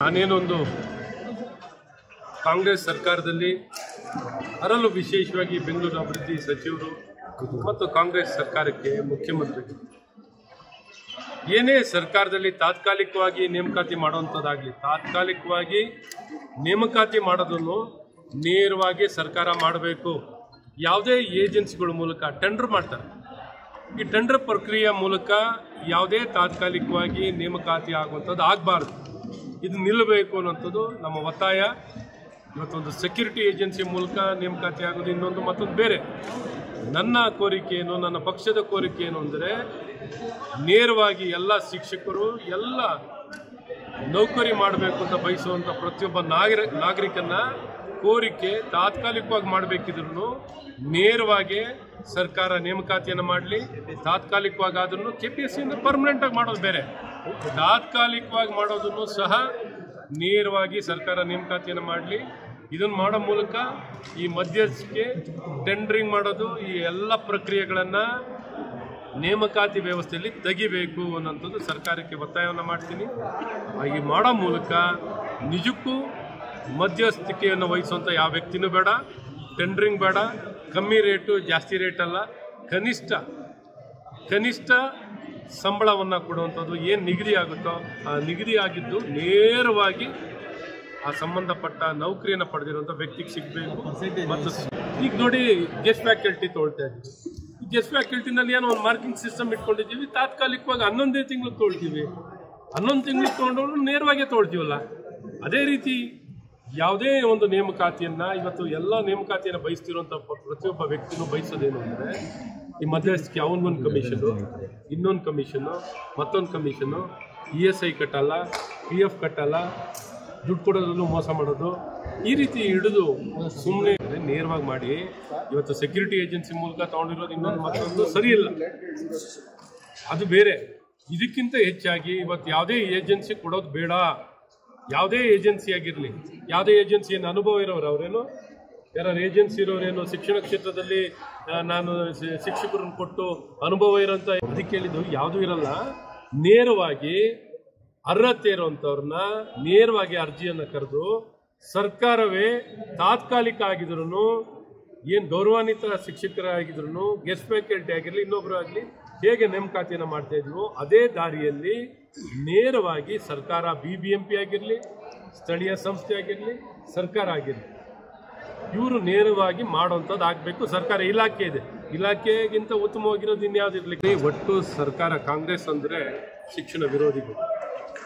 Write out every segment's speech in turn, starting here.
ನಾನೇನೊಂದು ಕಾಂಗ್ರೆಸ್ ಸರ್ಕಾರದಲ್ಲಿ ಅದರಲ್ಲೂ ವಿಶೇಷವಾಗಿ ಬೆಂಗಳೂರು ಅಭಿವೃದ್ಧಿ ಸಚಿವರು ಮತ್ತು ಕಾಂಗ್ರೆಸ್ ಸರ್ಕಾರಕ್ಕೆ ಮುಖ್ಯಮಂತ್ರಿ. ಏನೇ ಸರ್ಕಾರದಲ್ಲಿ ತಾತ್ಕಾಲಿಕವಾಗಿ ನೇಮಕಾತಿ ಮಾಡುವಂಥದ್ದಾಗಲಿ, ತಾತ್ಕಾಲಿಕವಾಗಿ ನೇಮಕಾತಿ ಮಾಡೋದನ್ನು ನೇರವಾಗಿ ಸರ್ಕಾರ ಮಾಡಬೇಕು. ಯಾವುದೇ ಏಜೆನ್ಸಿಗಳ ಮೂಲಕ ಟೆಂಡರ್ ಮಾಡ್ತಾರೆ. ಈ ಟೆಂಡರ್ ಪ್ರಕ್ರಿಯೆ ಮೂಲಕ ಯಾವುದೇ ತಾತ್ಕಾಲಿಕವಾಗಿ ನೇಮಕಾತಿ ಆಗುವಂಥದ್ದು ಆಗಬಾರ್ದು. ಇದು ನಿಲ್ಲಬೇಕು ಅನ್ನೋಂಥದ್ದು ನಮ್ಮ ಒತ್ತಾಯ ಇವತ್ತೊಂದು ಸೆಕ್ಯೂರಿಟಿ ಏಜೆನ್ಸಿ ಮೂಲಕ ನೇಮಕಾತಿ ಆಗೋದು, ಇನ್ನೊಂದು ಮತ್ತೊಂದು ಬೇರೆ. ನನ್ನ ಕೋರಿಕೆ ಏನು, ನನ್ನ ಪಕ್ಷದ ಕೋರಿಕೆ ಏನು ಅಂದರೆ, ನೇರವಾಗಿ ಎಲ್ಲ ಶಿಕ್ಷಕರು, ಎಲ್ಲ ನೌಕರಿ ಮಾಡಬೇಕು ಅಂತ ಬಯಸುವಂಥ ಪ್ರತಿಯೊಬ್ಬ ನಾಗರ, ನಾಗರಿಕನ ಕೋರಿಕೆ ತಾತ್ಕಾಲಿಕವಾಗಿ ಮಾಡಬೇಕಿದ್ರು ನೇರವಾಗಿ ಸರ್ಕಾರ ನೇಮಕಾತಿಯನ್ನು ಮಾಡಲಿ, ತಾತ್ಕಾಲಿಕವಾಗಿ ಆದ್ರೂ ಕೆ ಪಿ ಎಸ್ ಸಿಯಿಂದ ಪರ್ಮನೆಂಟಾಗಿ ಮಾಡೋದು ಬೇರೆ. ತಾತ್ಕಾಲಿಕವಾಗಿ ಮಾಡೋದನ್ನು ಸಹ ನೇರವಾಗಿ ಸರ್ಕಾರ ನೇಮಕಾತಿಯನ್ನು ಮಾಡಲಿ. ಇದನ್ನು ಮಾಡೋ ಮೂಲಕ ಈ ಮಧ್ಯಸ್ಥಿಕೆ, ಟೆಂಡರಿಂಗ್ ಮಾಡೋದು, ಈ ಎಲ್ಲ ಪ್ರಕ್ರಿಯೆಗಳನ್ನು ನೇಮಕಾತಿ ವ್ಯವಸ್ಥೆಯಲ್ಲಿ ತೆಗಿಬೇಕು ಅನ್ನೋಂಥದ್ದು ಸರ್ಕಾರಕ್ಕೆ ಒತ್ತಾಯವನ್ನು ಮಾಡ್ತೀನಿ. ಹಾಗೆ ಮಾಡೋ ಮೂಲಕ ನಿಜಕ್ಕೂ ಮಧ್ಯಸ್ಥಿಕೆಯನ್ನು ವಹಿಸುವಂಥ ಯಾವ ವ್ಯಕ್ತಿನೂ ಬೇಡ, ಟೆಂಡ್ರಿಂಗ್ ಬೇಡ. ಕಮ್ಮಿ ರೇಟು ಜಾಸ್ತಿ ರೇಟಲ್ಲ. ಕನಿಷ್ಠ ಕನಿಷ್ಠ ಸಂಬಳವನ್ನು ಕೊಡುವಂಥದ್ದು ಏನು ನಿಗದಿ ಆಗುತ್ತೋ ಆ ನಿಗದಿ ಆಗಿದ್ದು ನೇರವಾಗಿ ಆ ಸಂಬಂಧಪಟ್ಟ ನೌಕರಿಯನ್ನು ಪಡೆದಿರುವಂಥ ವ್ಯಕ್ತಿಗೆ ಸಿಗಬೇಕು. ಮತ್ತು ಈಗ ನೋಡಿ ಗೆಸ್ಟ್ ಫ್ಯಾಕಲ್ಟಿ ತೊಳ್ತಾ ಇದ್ದೀವಿ. ಗೆಸ್ಟ್ ಫ್ಯಾಕಲ್ಟಿನಲ್ಲಿ ಏನೋ ಒಂದು ಮಾರ್ಕಿಂಗ್ ಸಿಸ್ಟಮ್ ಇಟ್ಕೊಂಡಿದ್ದೀವಿ. ತಾತ್ಕಾಲಿಕವಾಗಿ ಹನ್ನೊಂದೇ ತಿಂಗಳು ತೊಳ್ತೀವಿ. ಹನ್ನೊಂದು ತಿಂಗಳು ತೊಗೊಂಡವ್ರು ನೇರವಾಗಿ ತೊಳ್ತೀವಲ್ಲ. ಅದೇ ರೀತಿ ಯಾವುದೇ ಒಂದು ನೇಮಕಾತಿಯನ್ನು, ಇವತ್ತು ಎಲ್ಲ ನೇಮಕಾತಿಯನ್ನು ಬಯಸ್ತಿರುವಂಥ ಪ್ರತಿಯೊಬ್ಬ ವ್ಯಕ್ತಿನೂ ಬಯಸೋದೇನು ಅಂದರೆ ಈ ಮಧ್ಯಸ್ಥಿಕೆ ಅವನಿಗೊಂದು ಕಮಿಷನು ಇನ್ನೊಂದು ಕಮಿಷನು ಮತ್ತೊಂದು ಕಮಿಷನು ಇ ಎಸ್ ಐ ಕಟ್ಟಲ್ಲ ಪಿ ಎಫ್ ಕಟ್ಟಲ್ಲ, ದುಡ್ಡು ಕೊಡೋದನ್ನು ಮೋಸ ಮಾಡೋದು. ಈ ರೀತಿ ಹಿಡಿದು ಸುಮ್ಮನೆ ನೇರವಾಗಿ ಮಾಡಿ ಇವತ್ತು ಸೆಕ್ಯೂರಿಟಿ ಏಜೆನ್ಸಿ ಮೂಲಕ ತಗೊಂಡಿರೋದು ಇನ್ನೊಂದು ಮತ್ತೊಂದು ಸರಿ ಇಲ್ಲ. ಅದು ಬೇರೆ. ಇದಕ್ಕಿಂತ ಹೆಚ್ಚಾಗಿ ಇವತ್ತು ಯಾವುದೇ ಏಜೆನ್ಸಿ ಕೊಡೋದು ಬೇಡ. ಯಾವುದೇ ಏಜೆನ್ಸಿ ಆಗಿರಲಿ, ಯಾವುದೇ ಏಜೆನ್ಸಿ ಏನು ಅನುಭವ ಇರೋರು ಅವರೇನು ಯಾರು ಏಜೆನ್ಸಿ ಇರೋರೇನು ಶಿಕ್ಷಣ ಕ್ಷೇತ್ರದಲ್ಲಿ ನಾನು ಶಿಕ್ಷಕರನ್ನು ಕೊಟ್ಟು ಅನುಭವ ಇರೋಂಥ ಅದಕ್ಕೆ ಹೇಳಿದ್ದು ಯಾವುದೂ ಇರಲ್ಲ. ನೇರವಾಗಿ ಅರ್ಹತೆ ಇರುವಂಥವ್ರನ್ನ ನೇರವಾಗಿ ಅರ್ಜಿಯನ್ನು ಕರೆದು ಸರ್ಕಾರವೇ ತಾತ್ಕಾಲಿಕ ಆಗಿದ್ರು ಏನು ಗೌರವಾನ್ವಿತ ಶಿಕ್ಷಕರಾಗಿದ್ರು ಗೆಸ್ಟ್ ಫ್ಯಾಕಲ್ಟಿ ಆಗಿರಲಿ ಇನ್ನೊಬ್ಬರು ಆಗಲಿ ಹೇಗೆ ನೇಮಕಾತಿಯನ್ನು ಮಾಡ್ತಾ ಇದ್ವೋ ಅದೇ ದಾರಿಯಲ್ಲಿ ನೇರವಾಗಿ ಸರ್ಕಾರ ಬಿ ಬಿ ಎಂ ಪಿ ಆಗಿರಲಿ, ಸ್ಥಳೀಯ ಸಂಸ್ಥೆ ಆಗಿರಲಿ, ಸರ್ಕಾರ ಆಗಿರಲಿ. ಇವರು ನೇರವಾಗಿ ಮಾಡುವಂಥದ್ದು ಆಗಬೇಕು. ಸರ್ಕಾರ ಇಲಾಖೆ ಇದೆ. ಇಲಾಖೆಗಿಂತ ಉತ್ತಮವಾಗಿರೋದು ಇನ್ಯಾವ್ದು ಇರಲಿಕ್ಕೆ ಒಟ್ಟು ಸರ್ಕಾರ ಕಾಂಗ್ರೆಸ್ ಅಂದರೆ ಶಿಕ್ಷಣ ವಿರೋಧಿಗಳು.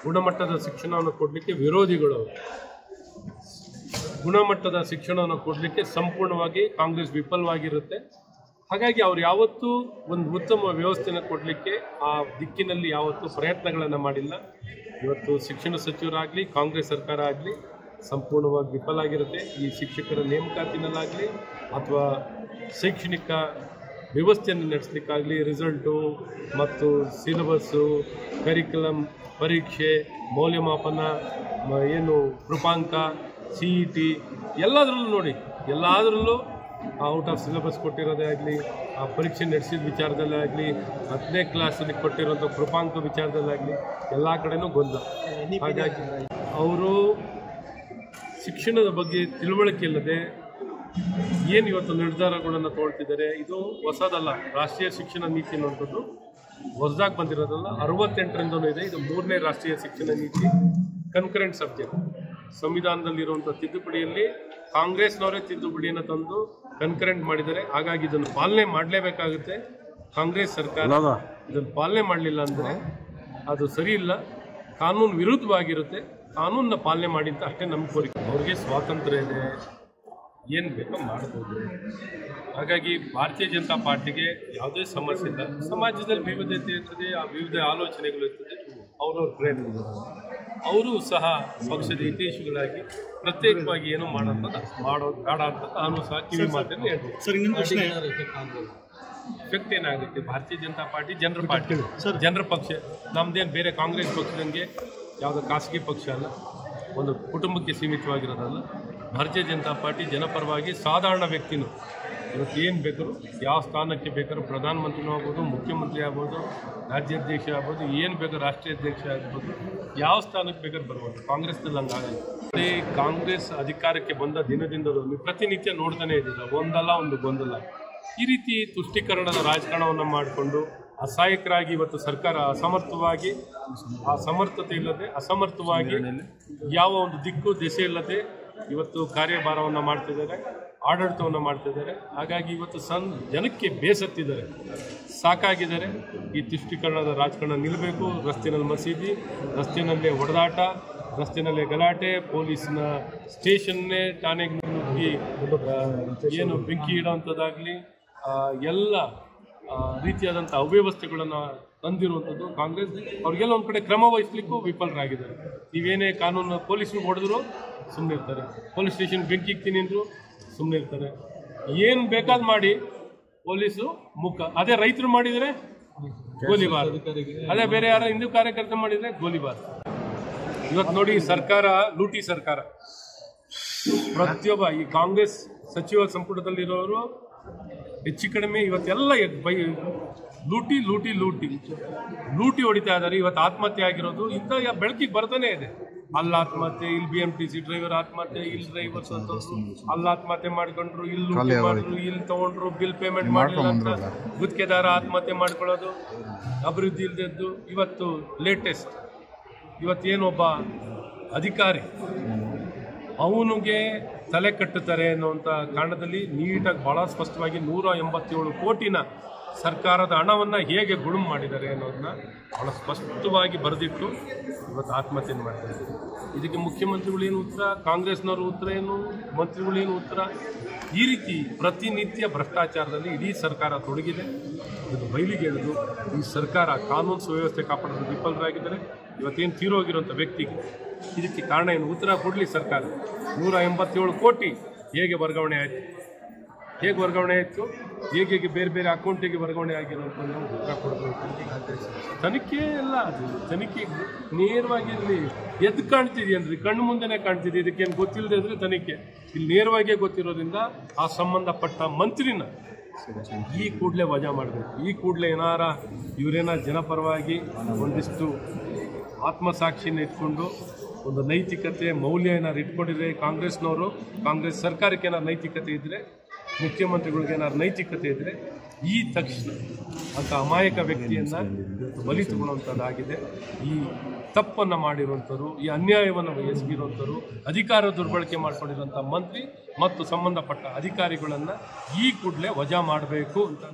ಗುಣಮಟ್ಟದ ಶಿಕ್ಷಣವನ್ನು ಕೊಡಲಿಕ್ಕೆ ವಿರೋಧಿಗಳು ಗುಣಮಟ್ಟದ ಶಿಕ್ಷಣವನ್ನು ಕೊಡಲಿಕ್ಕೆ ಸಂಪೂರ್ಣವಾಗಿ ಕಾಂಗ್ರೆಸ್ ವಿಫಲವಾಗಿರುತ್ತೆ. ಹಾಗಾಗಿ ಅವ್ರು ಯಾವತ್ತೂ ಒಂದು ಉತ್ತಮ ವ್ಯವಸ್ಥೆನ ಕೊಡಲಿಕ್ಕೆ ಆ ದಿಕ್ಕಿನಲ್ಲಿ ಯಾವತ್ತೂ ಪ್ರಯತ್ನಗಳನ್ನು ಮಾಡಿಲ್ಲ. ಇವತ್ತು ಶಿಕ್ಷಣ ಸಚಿವರಾಗಲಿ, ಕಾಂಗ್ರೆಸ್ ಸರ್ಕಾರ ಆಗಲಿ ಸಂಪೂರ್ಣವಾಗಿ ವಿಫಲ ಆಗಿರುತ್ತೆ. ಈ ಶಿಕ್ಷಕರ ನೇಮಕಾತಿನಲ್ಲಾಗಲಿ ಅಥವಾ ಶೈಕ್ಷಣಿಕ ವ್ಯವಸ್ಥೆಯನ್ನು ನಡೆಸಲಿಕ್ಕಾಗಲಿ ರಿಸಲ್ಟು ಮತ್ತು ಸಿಲೆಬಸ್ಸು ಕರಿಕ್ಯುಲಮ್ ಪರೀಕ್ಷೆ ಮೌಲ್ಯಮಾಪನ ಏನು ಕೃಪಾಂಕ ಸಿ ಇ ಟಿ ಎಲ್ಲದರಲ್ಲೂ ನೋಡಿ ಎಲ್ಲದರಲ್ಲೂ ಔಟ್ ಆಫ್ ಸಿಲೆಬಸ್ ಕೊಟ್ಟಿರೋದೇ ಆಗಲಿ ಆ ಪರೀಕ್ಷೆ ನಡೆಸಿದ ವಿಚಾರದಲ್ಲೇ ಆಗಲಿ ಹತ್ತನೇ ಕ್ಲಾಸಲ್ಲಿ ಕೊಟ್ಟಿರೋಂಥ ಕೃಪಾಂಕ ವಿಚಾರದಲ್ಲಾಗಲಿ ಎಲ್ಲ ಕಡೆನೂ ಗೊಂದಲ. ಹಾಗಾಗಿ ಅವರು ಶಿಕ್ಷಣದ ಬಗ್ಗೆ ತಿಳುವಳಿಕೆ ಇಲ್ಲದೆ ಏನು ಇವತ್ತು ನಿರ್ಧಾರಗಳನ್ನು ತಗೊಳ್ತಿದ್ದಾರೆ ಇದು ಹೊಸದಲ್ಲ. ರಾಷ್ಟ್ರೀಯ ಶಿಕ್ಷಣ ನೀತಿ ಅನ್ನುವಂಥದ್ದು ಹೊಸದಾಗಿ ಬಂದಿರೋದಲ್ಲ. ಅರವತ್ತೆಂಟರಿಂದಲೂ ಇದೆ. ಇದು ಮೂರನೇ ರಾಷ್ಟ್ರೀಯ ಶಿಕ್ಷಣ ನೀತಿ ಕನ್ಕರೆಂಟ್ ಸಬ್ಜೆಕ್ಟ್. ಸಂವಿಧಾನದಲ್ಲಿರುವಂಥ ತಿದ್ದುಪಡಿಯಲ್ಲಿ ಕಾಂಗ್ರೆಸ್ನವರೇ ತಿದ್ದುಪಡಿಯನ್ನು ತಂದು ಕನ್ಕರೆಂಟ್ ಮಾಡಿದ್ದಾರೆ. ಹಾಗಾಗಿ ಇದನ್ನು ಪಾಲನೆ ಮಾಡಲೇಬೇಕಾಗುತ್ತೆ. ಕಾಂಗ್ರೆಸ್ ಸರ್ಕಾರ ಇದನ್ನು ಪಾಲನೆ ಮಾಡಲಿಲ್ಲ ಅಂದರೆ ಅದು ಸರಿ ಇಲ್ಲ ಕಾನೂನು ವಿರುದ್ಧವಾಗಿರುತ್ತೆ. ಕಾನೂನನ್ನ ಪಾಲನೆ ಮಾಡಿ ಅಂತ ಅಷ್ಟೇ ನಮ್ಮ ಕೋರಿಕೆ. ಅವ್ರಿಗೆ ಸ್ವಾತಂತ್ರ್ಯ ಇದೆ. ಏನು ಬೇಕೋ ಮಾಡ್ಬೋದು. ಹಾಗಾಗಿ ಭಾರತೀಯ ಜನತಾ ಪಾರ್ಟಿಗೆ ಯಾವುದೇ ಸಮಸ್ಯೆ ಇಲ್ಲ. ಸಮಾಜದಲ್ಲಿ ವಿವಿಧತೆ ಇರ್ತದೆ ಆ ವಿವಿಧ ಆಲೋಚನೆಗಳು ಇರ್ತದೆ. ಅವ್ರವ್ರ ಪ್ರೇರಣೆ ಅವರು ಸಹ ಪಕ್ಷದ ಹಿತೈಷಿಗಳಾಗಿ ಪ್ರತ್ಯೇಕವಾಗಿ ಏನು ಮಾಡೋ ಮಾಡೋ ಬೇಡ ಅಂತ ನಾನು ಸಹ ಕಿವಿ ಮಾತನ್ನು ಹೇಳ್ತೀನಿ. ಸರ್ ಇನ್ನೊಂದು ಪ್ರಶ್ನೆ. ಎಫೆಕ್ಟ್ ಏನಾಗುತ್ತೆ? ಭಾರತೀಯ ಜನತಾ ಪಾರ್ಟಿ ಜನರ ಪಾರ್ಟಿ. ಜನರ ಪಕ್ಷ. ನಮ್ದೇನು ಬೇರೆ ಕಾಂಗ್ರೆಸ್ ಪಕ್ಷದಂಗೆ ಯಾವುದೋ ಖಾಸಗಿ ಪಕ್ಷ ಅಲ್ಲ, ಒಂದು ಕುಟುಂಬಕ್ಕೆ ಸೀಮಿತವಾಗಿರೋದಲ್ಲ, ಭಾರತೀಯ ಜನತಾ ಪಾರ್ಟಿ ಜನಪರವಾಗಿ ಸಾಧಾರಣ ವ್ಯಕ್ತಿನೂ, ಇವತ್ತು ಏನು ಬೇಕಾದ್ರೂ, ಯಾವ ಸ್ಥಾನಕ್ಕೆ ಬೇಕಾದ್ರೂ ಪ್ರಧಾನಮಂತ್ರಿನೂ ಆಗ್ಬೋದು, ಮುಖ್ಯಮಂತ್ರಿ ಆಗ್ಬೋದು, ರಾಜ್ಯಾಧ್ಯಕ್ಷ ಆಗ್ಬೋದು, ಏನು ಬೇಕಾದ್ರೂ ರಾಷ್ಟ್ರೀಯ ಅಧ್ಯಕ್ಷ ಆಗ್ಬೋದು, ಯಾವ ಸ್ಥಾನಕ್ಕೆ ಬೇಕಾದ್ರೂ ಬರ್ಬೋದು, ಕಾಂಗ್ರೆಸ್ನಲ್ಲಿ ಹಂಗಾಗಲ್ಲ ಅದೇ ಕಾಂಗ್ರೆಸ್ ಅಧಿಕಾರಕ್ಕೆ ಬಂದ ದಿನದಿಂದಲೂ ನೀವು ಪ್ರತಿನಿತ್ಯ ನೋಡ್ತಾನೆ ಇದ್ದೀರ, ಒಂದಲ್ಲ ಒಂದು ಗೊಂದಲ. ಈ ರೀತಿ ತುಷ್ಟೀಕರಣದ ರಾಜಕಾರಣವನ್ನು ಮಾಡಿಕೊಂಡು ಅಸಹಾಯಕರಾಗಿ ಇವತ್ತು ಸರ್ಕಾರ ಅಸಮರ್ಥವಾಗಿ, ಆ ಸಮರ್ಥತೆ ಇಲ್ಲದೆ ಅಸಮರ್ಥವಾಗಿ ಯಾವ ಒಂದು ದಿಕ್ಕು, ದಿಸೆ ಇಲ್ಲದೆ ಇವತ್ತು ಕಾರ್ಯಭಾರವನ್ನು ಮಾಡ್ತಿದ್ದಾರೆ, ಆಡಳಿತವನ್ನು ಮಾಡ್ತಿದ್ದಾರೆ. ಹಾಗಾಗಿ ಇವತ್ತು ಸನ್ ಜನಕ್ಕೆ ಬೇಸತ್ತಿದ್ದಾರೆ, ಸಾಕಾಗಿದ್ದಾರೆ. ಈ ತುಷ್ಟೀಕರಣದ ರಾಜಕಾರಣ ನಿಲ್ಲಬೇಕು. ರಸ್ತೆನಲ್ಲಿ ಮಸೀದಿ ರಸ್ತೆಯಲ್ಲೇ ಹೊಡೆದಾಟ, ರಸ್ತೆನಲ್ಲೇ ಗಲಾಟೆ, ಪೊಲೀಸ್ನ ಸ್ಟೇಷನ್ನೇ ಠಾಣೆಗೆ ನುಗ್ಗಿ ಏನು ಬೆಂಕಿ ಇಡೋವಂಥದ್ದಾಗಲಿ ಎಲ್ಲ ರೀತಿಯಾದಂಥ ಅವ್ಯವಸ್ಥೆಗಳನ್ನು ತಂದಿರುವಂಥದ್ದು ಕಾಂಗ್ರೆಸ್. ಅವ್ರಿಗೆಲ್ಲ ಒಂದು ಕಡೆ ಕ್ರಮ ವಹಿಸ್ಲಿಕ್ಕೂ ವಿಫಲರಾಗಿದ್ದಾರೆ. ನೀವೇನೇ ಕಾನೂನು ಪೊಲೀಸರು ಹೊಡೆದ್ರು ಸುಮ್ಮನೆ ಇರ್ತಾರೆ. ಪೊಲೀಸ್ ಸ್ಟೇಷನ್ ಬೆಂಕಿ ಇಕ್ತೀನಿ ಅಂದ್ರು ಸುಮ್ಮನೆ ಇರ್ತಾರೆ. ಏನು ಬೇಕಾದ್ ಮಾಡಿ ಪೊಲೀಸು ಮುಖ. ಅದೇ ರೈತರು ಮಾಡಿದರೆ ಗೋಲಿಬಾರ್ ಅದೇ ಬೇರೆ ಯಾರ ಹಿಂದೂ ಕಾರ್ಯಕರ್ತ ಮಾಡಿದರೆ ಗೋಲಿಬಾರ್ ಇವತ್ತು ನೋಡಿ ಸರ್ಕಾರ, ಲೂಟಿ ಸರ್ಕಾರ. ಪ್ರತಿಯೊಬ್ಬ ಈ ಕಾಂಗ್ರೆಸ್ ಸಚಿವ ಸಂಪುಟದಲ್ಲಿರೋರು ಹೆಚ್ಚು ಕಡಿಮೆ ಇವತ್ತೆಲ್ಲ ಬೈ ಲೂಟಿ ಲೂಟಿ ಲೂಟಿ. ಲೂಟಿ ಹೊಡಿತಾ ಇದ್ದಾರೆ. ಇವತ್ತು ಆತ್ಮಹತ್ಯೆ ಆಗಿರೋದು. ಇಂಥ ಬೆಳಕಿಗೆ ಬರ್ತಾನೆ ಇದೆ. ಅಲ್ಲಿ ಆತ್ಮಹತ್ಯೆ ಇಲ್ಲಿ B M T C driver ಆತ್ಮಹತ್ಯೆ ಇಲ್ಲಿ ಡ್ರೈವರ್ಸ್ ಅಂತ. ಅಲ್ಲಿ ಆತ್ಮಹತ್ಯೆ ಮಾಡ್ಕೊಂಡ್ರು ಇಲ್ಲಿ ಲೂಟಿ ಮಾಡಿದ್ರು ಇಲ್ಲಿ ತಗೊಂಡ್ರು ಬಿಲ್ ಪೇಮೆಂಟ್ ಮಾಡಿಲ್ಲ ಅಂತ. ಗುತ್ತಿಗೆದಾರ ಆತ್ಮಹತ್ಯೆ ಮಾಡ್ಕೊಳ್ಳೋದು ಅಭಿವೃದ್ಧಿ ಇಲ್ಲದದ್ದು ಇವತ್ತು ಲೇಟೆಸ್ಟ್ ಇವತ್ತೇನೊಬ್ಬ ಅಧಿಕಾರಿ. ಅವನಿಗೆ ತಲೆ ಕಟ್ಟುತ್ತಾರೆ ಅನ್ನುವಂಥ ಕಾರಣದಲ್ಲಿ ನೀಟಾಗಿ ಭಾಳ ಸ್ಪಷ್ಟವಾಗಿ ನೂರ ಎಂಬತ್ತೇಳು ಕೋಟಿನ ಸರ್ಕಾರದ ಹಣವನ್ನು ಹೇಗೆ ಗುಳುಂ ಮಾಡಿದ್ದಾರೆ ಅನ್ನೋದನ್ನ ಭಾಳ ಸ್ಪಷ್ಟವಾಗಿ ಬರೆದಿಟ್ಟು ಇವತ್ತು ಆತ್ಮಹತ್ಯೆ ಇದ್ದಾರೆ. ಇದಕ್ಕೆ ಮುಖ್ಯಮಂತ್ರಿಗಳೇನು ಉತ್ತರ? ಕಾಂಗ್ರೆಸ್ನವರು ಉತ್ತರ ಏನು? ಮಂತ್ರಿಗಳೇನು ಉತ್ತರ? ಈ ರೀತಿ ಪ್ರತಿನಿತ್ಯ ಭ್ರಷ್ಟಾಚಾರದಲ್ಲಿ ಇಡೀ ಸರ್ಕಾರ ತೊಡಗಿದೆ. ಇದು ಬಯಲಿಗೆ ಹೇಳಿದ್ರು ಈ ಸರ್ಕಾರ ಕಾನೂನು ಸುವ್ಯವಸ್ಥೆ ಕಾಪಾಡಲು ವಿಫಲರಾಗಿದ್ದಾರೆ. ಇವತ್ತೇನು ತೀರೋಗಿರುವಂಥ ವ್ಯಕ್ತಿಗೆ ಇದಕ್ಕೆ ಕಾರಣ ಏನು? ಉತ್ತರ ಕೊಡಲಿ ಸರ್ಕಾರ. ನೂರ ಎಂಬತ್ತೇಳು ಕೋಟಿ ಹೇಗೆ ವರ್ಗಾವಣೆ ಆಯಿತು? ಹೇಗೆ ವರ್ಗಾವಣೆ ಆಯಿತು? ಹೇಗೆ ಹೇಗೆ ಬೇರೆ ಬೇರೆ ಅಕೌಂಟಿಗೆ ವರ್ಗಾವಣೆ ಆಗಿರೋದನ್ನು ಉತ್ತರ ಕೊಡಬೇಕು ತನಿಖೆ ಅಲ್ಲ ಅದು. ತನಿಖೆ ನೇರವಾಗಿ ಇಲ್ಲಿ ಎದ್ದು ಕಾಣ್ತಿದೆಯನ್ರಿ ಕಣ್ಣು ಮುಂದೆನೇ ಕಾಣ್ತಿದೆ ಇದಕ್ಕೇನು ಗೊತ್ತಿಲ್ಲದೆ ಇದ್ರೆ ತನಿಖೆ. ಇಲ್ಲಿ ನೇರವಾಗಿಯೇ ಗೊತ್ತಿರೋದ್ರಿಂದ ಆ ಸಂಬಂಧಪಟ್ಟ ಮಂತ್ರಿನ ಈ ಕೂಡಲೇ ವಜಾ ಮಾಡಬೇಕು. ಈ ಕೂಡಲೇ ಏನಾರ ಇವರೇನ ಜನಪರವಾಗಿ ಒಂದಿಷ್ಟು ಆತ್ಮಸಾಕ್ಷಿನ ಇಟ್ಕೊಂಡು ಒಂದು ನೈತಿಕತೆ ಮೌಲ್ಯ ಏನಾರು ಇಟ್ಕೊಂಡಿದ್ರೆ ಕಾಂಗ್ರೆಸ್ನವರು, ಕಾಂಗ್ರೆಸ್ ಸರ್ಕಾರಕ್ಕೆ ಏನಾರು ನೈತಿಕತೆ ಇದ್ದರೆ ಮುಖ್ಯಮಂತ್ರಿಗಳಿಗೆ ಏನಾದ್ರು ನೈತಿಕತೆ ಇದ್ದರೆ ಈ ತಕ್ಷಣ ಅಂತ ಅಮಾಯಕ ವ್ಯಕ್ತಿಯನ್ನು ಬಲಿ ತಗೊಳ್ಳುವಂಥದ್ದಾಗಿದೆ. ಈ ತಪ್ಪನ್ನು ಮಾಡಿರುವಂಥವ್ರು, ಈ ಅನ್ಯಾಯವನ್ನು ಎಸಗಿರುವಂಥವ್ರು, ಅಧಿಕಾರ ದುರ್ಬಳಕೆ ಮಾಡ್ಕೊಂಡಿರುವಂಥ ಮಂತ್ರಿ ಮತ್ತು ಸಂಬಂಧಪಟ್ಟ ಅಧಿಕಾರಿಗಳನ್ನು ಈ ಕೂಡಲೇ ವಜಾ ಮಾಡಬೇಕು ಅಂತ